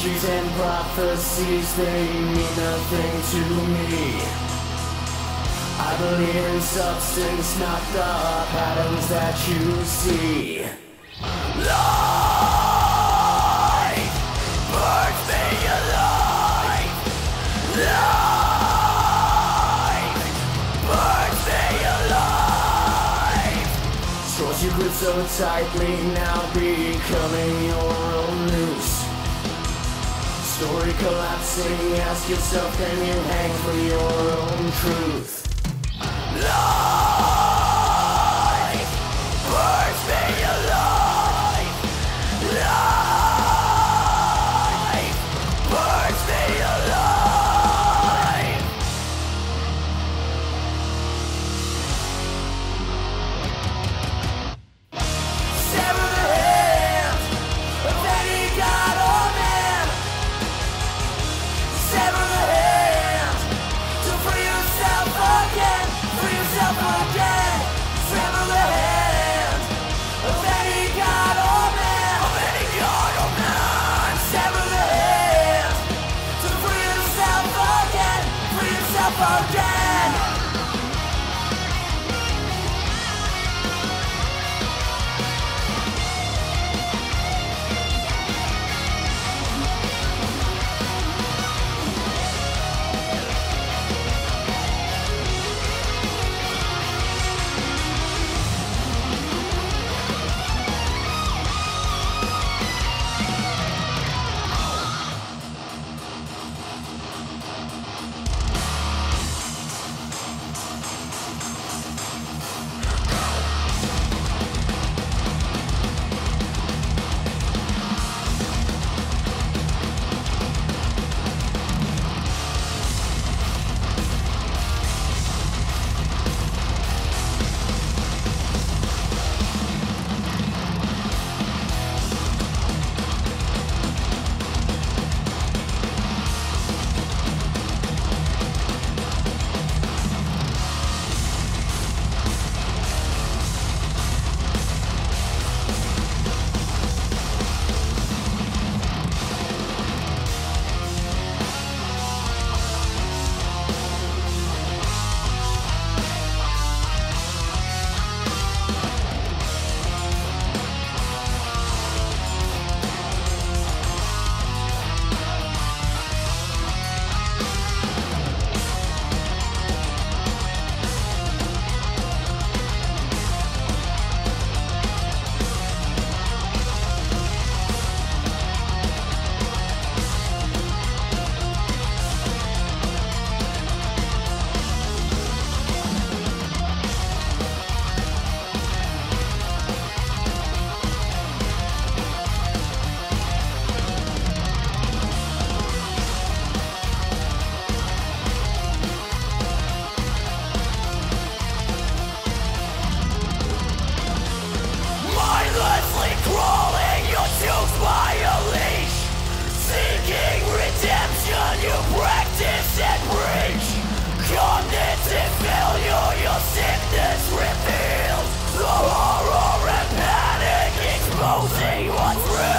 Dreams and prophecies, they mean nothing to me. I believe in substance, not the patterns that you see. Life burns me alive. Life burns me alive. Straws you grip so tightly, now becoming your own noose. Story collapsing, ask yourself, can you hang for your own truth? Life burns me alive. Life burns me alive. Hand God's.